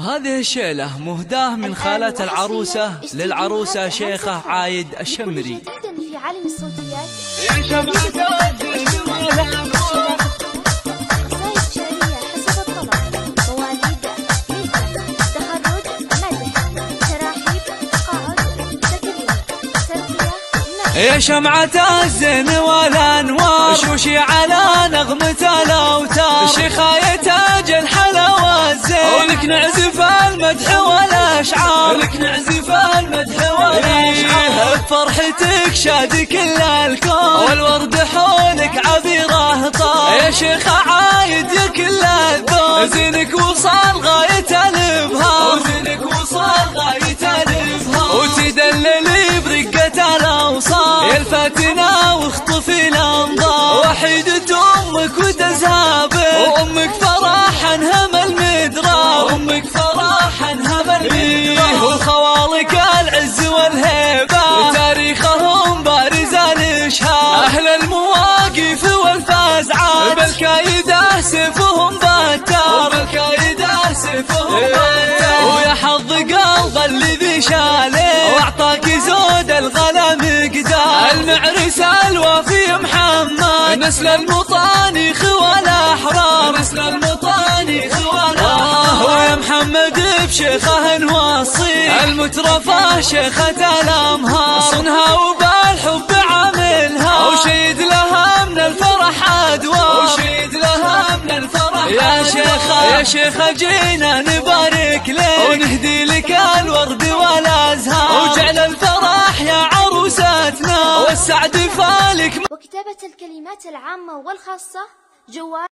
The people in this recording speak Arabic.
هذه الشيلة مهداة من خالة العروسة للعروسة شيخة عايد الشمري. جدا في عالم الصوتيات. يا يا شمعة الزين والأنوار شوشي على نغمة ولك نعزف المدح والاشعار لك نعزف المدح والاشعار بفرحتك شاد كل الكون. والورد حولك عبيره طار يا شيخ عايد يا كل الذوق زينك وصل غاية الإبهار. وزينك وصل غاية الإبهار. وتدللي برقة الاوصال يا الفاتنة واخطفي الأنظار. وحيدة أمك وتزابل بالكايدة سيفهم بتار بالكايدة سيفهم بتار ويا حظ قلب الذي شاله. واعطاك زود الغلا مقدار المعرس الوفي محمد. نسل المطانيخ والاحرار نسل المطانيخ والاحرار ويا محمد بشيخه نوصي المترفه شيخة الأمهار. صنها وبالحب يا شيخة جينا نبارك لك. ونهدي لك الورد والأزهار. وجعل الفرح يا عروستنا. والسعد فالك. وكتابة الكلمات العامة والخاصة جوال